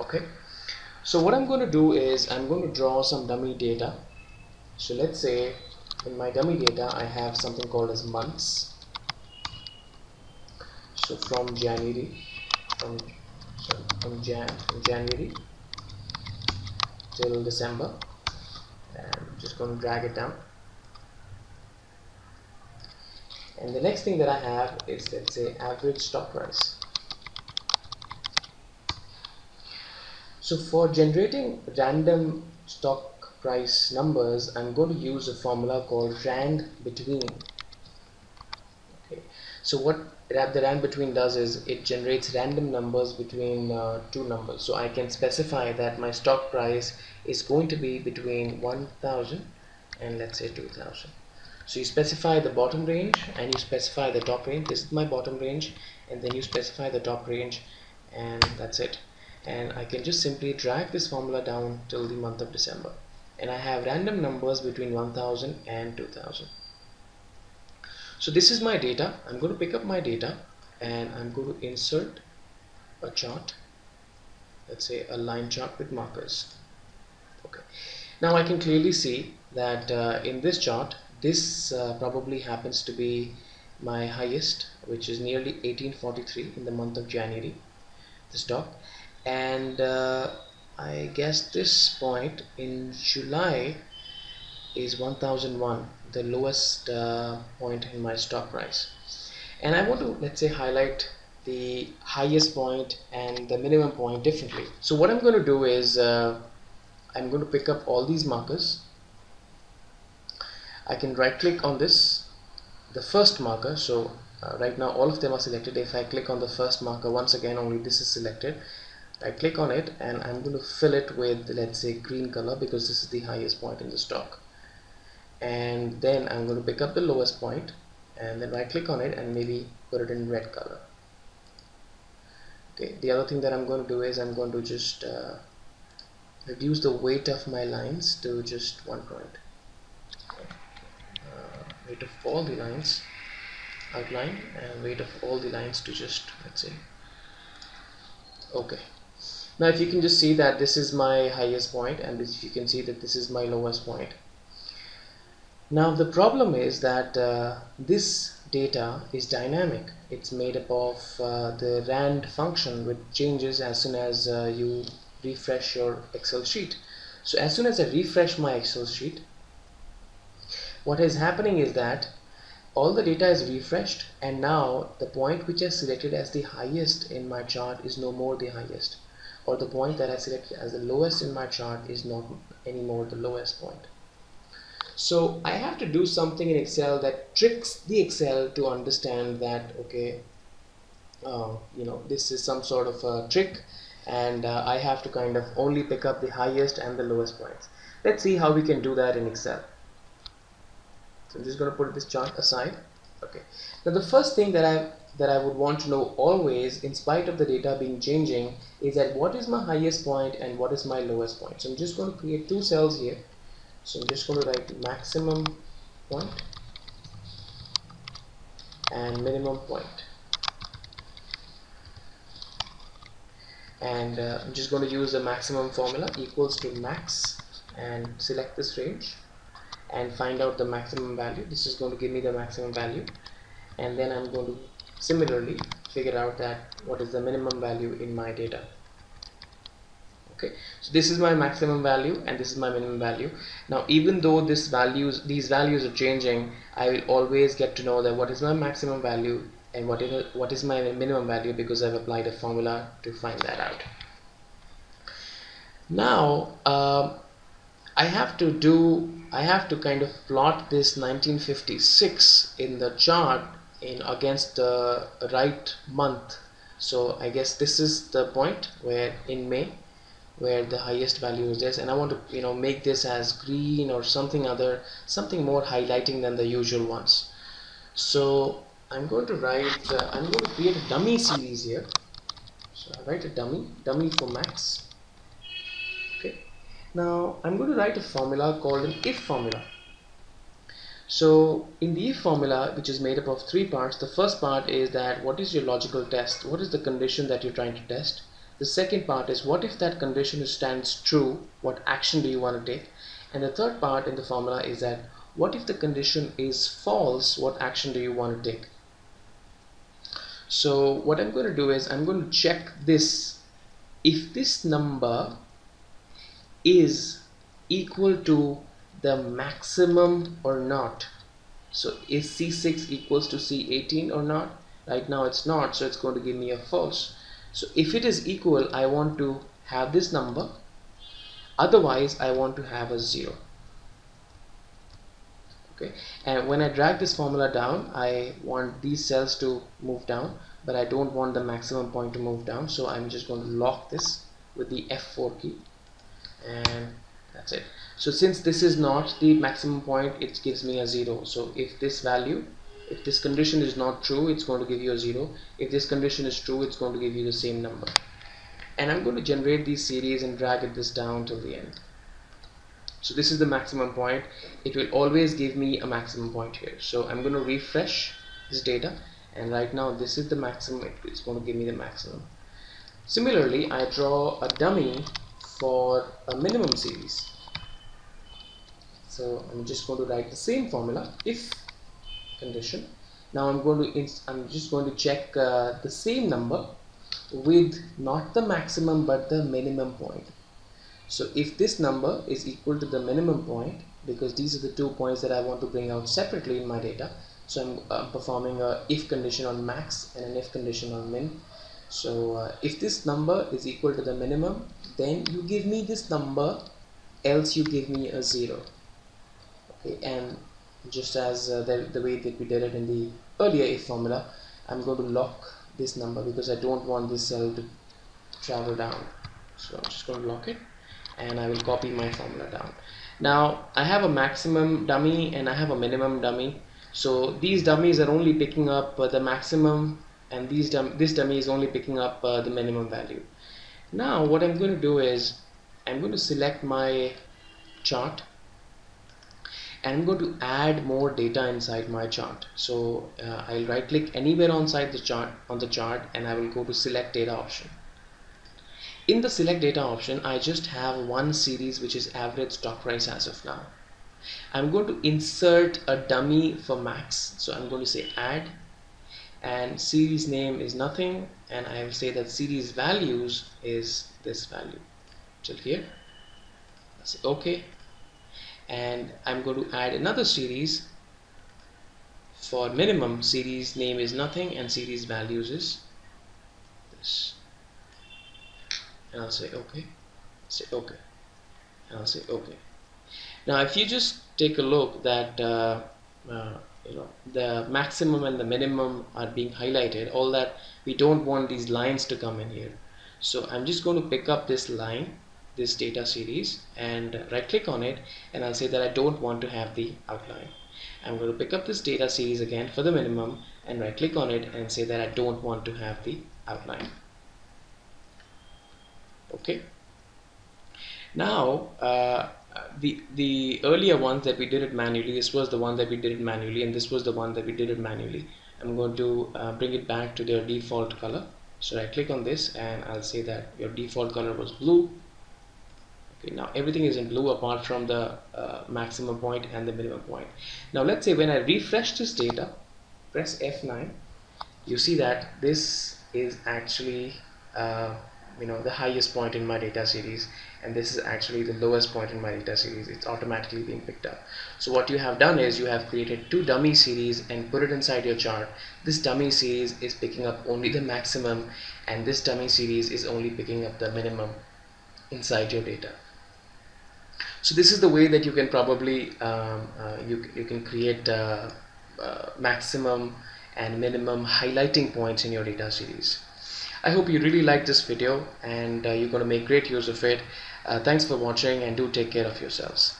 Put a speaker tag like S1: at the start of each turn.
S1: okay? So what I'm going to do is I'm going to draw some dummy data. So let's say in my dummy data I have something called as months. So from January from sorry, from Jan from January till December. And I'm just going to drag it down. And the next thing that I have is let's say average stock price so for generating random stock price numbers I'm going to use a formula called rand between. Okay. So what the rand between does is it generates random numbers between uh, two numbers. So I can specify that my stock price is going to be between 1000 and let's say 2000 so you specify the bottom range and you specify the top range. This is my bottom range. And then you specify the top range and that's it and I can just simply drag this formula down till the month of December. And I have random numbers between 1000 and 2000 so this is my data. I'm going to pick up my data and I'm going to insert a chart. Let's say a line chart with markers. Okay. Now I can clearly see that uh, in this chart this uh, probably happens to be my highest which is nearly 1843 in the month of January. The stock and uh, I guess this point in July is 1001 the lowest uh, point in my stock price. And I want to let's say highlight the highest point and the minimum point differently. So what I'm going to do is uh, I'm going to pick up all these markers. I can right click on this the first marker. So uh, right now all of them are selected. If I click on the first marker once again only this is selected I click on it and I'm going to fill it with let's say green color because this is the highest point in the stock. And then I'm going to pick up the lowest point and then right click on it and maybe put it in red color. Okay the other thing that I'm going to do is I'm going to just uh, reduce the weight of my lines to just one point. Weight of all the lines outline and weight of all the lines to just let's say okay now if you can just see that this is my highest point and this, you can see that this is my lowest point. Now the problem is that uh, this data is dynamic. It's made up of uh, the rand function which changes as soon as uh, you refresh your excel sheet. So as soon as I refresh my excel sheet what is happening is that all the data is refreshed and now the point which I selected as the highest in my chart is no more the highest or the point that I selected as the lowest in my chart is not anymore the lowest point. So I have to do something in Excel that tricks the Excel to understand that okay uh, you know this is some sort of a trick and uh, I have to kind of only pick up the highest and the lowest points. Let's see how we can do that in Excel. So I'm just going to put this chart aside. Okay. Now the first thing that I that I would want to know always in spite of the data being changing is that what is my highest point and what is my lowest point. So I'm just going to create two cells here. So I'm just going to write maximum point and minimum point. And uh, I'm just going to use the maximum formula equals to max and select this range and find out the maximum value this is going to give me the maximum value and then I'm going to similarly figure out that what is the minimum value in my data. Okay so this is my maximum value and this is my minimum value. Now even though this values these values are changing I will always get to know that what is my maximum value and what is what is my minimum value because I've applied a formula to find that out. Now uh, I have to do I have to kind of plot this 1956 in the chart in against the right month. So I guess this is the point where in May where the highest value is this. And I want to you know make this as green or something other something more highlighting than the usual ones. So I'm going to write uh, I'm going to create a dummy series here. So I write a dummy dummy for max. Okay. Now I'm going to write a formula called an if formula. So in the if formula, which is made up of three parts, the first part is that what is your logical test? What is the condition that you're trying to test? the second part is what if that condition stands true? What action do you want to take? And the third part in the formula is that what if the condition is false? What action do you want to take? So what I'm going to do is I'm going to check this. If this number is equal to the maximum or not. So is C6 equals to C18 or not? Right now it's not so it's going to give me a false. So if it is equal I want to have this number. Otherwise I want to have a 0 okay? And when I drag this formula down I want these cells to move down but I don't want the maximum point to move down so I'm just going to lock this with the F4 key. And that's it so since this is not the maximum point it gives me a 0 so if this value if this condition is not true it's going to give you a 0 if this condition is true it's going to give you the same number. And I'm going to generate these series and drag it this down till the end. So this is the maximum point. It will always give me a maximum point here. So I'm going to refresh this data. And right now this is the maximum. It's going to give me the maximum. Similarly I draw a dummy for a minimum series so I'm just going to write the same formula if condition now I'm going to I'm just going to check uh, the same number with not the maximum but the minimum point so if this number is equal to the minimum point, because these are the two points that I want to bring out separately in my data, so I'm uh, performing a if condition on max and an if condition on min. So uh, if this number is equal to the minimum, then you give me this number, else you give me a zero. And just as uh, the, the way that we did it in the earlier if formula, I'm going to lock this number because I don't want this cell to travel down. So I'm just going to lock it and I will copy my formula down. Now I have a maximum dummy and I have a minimum dummy. So these dummies are only picking up uh, the maximum and these dum this dummy is only picking up uh, the minimum value. Now what I'm going to do is I'm going to select my chart and I'm going to add more data inside my chart so uh, I'll right click anywhere on side the chart on the chart and I will go to select data option in the select data option, I just have one series which is average stock price as of now. I'm going to insert a dummy for max. So I'm going to say add and series name is nothing and I will say that series values is this value till here. Say okay and I'm going to add another series for minimum. Series name is nothing and series values is this. And I'll say okay. Say okay. And I'll say okay. Now if you just take a look that uh, uh, you know the maximum and the minimum are being highlighted all that we don't want these lines to come in here. So I'm just going to pick up this line this data series and right click on it and I'll say that I don't want to have the outline. I'm going to pick up this data series again for the minimum and right click on it and say that I don't want to have the outline. Okay. Now uh, the the earlier ones that we did it manually this was the one that we did it manually and this was the one that we did it manually. I'm going to uh, bring it back to their default color. So I click on this and I'll say that your default color was blue okay now everything is in blue apart from the uh, maximum point and the minimum point. Now let's say when I refresh this data press F9 you see that this is actually uh, you know the highest point in my data series and this is actually the lowest point in my data series. It's automatically being picked up. So what you have done is you have created two dummy series and put it inside your chart. This dummy series is picking up only the maximum and this dummy series is only picking up the minimum inside your data so this is the way that you can probably um, uh, you, you can create uh, uh, maximum and minimum highlighting points in your data series I hope you really like this video and uh, you're going to make great use of it. Uh, thanks for watching and do take care of yourselves.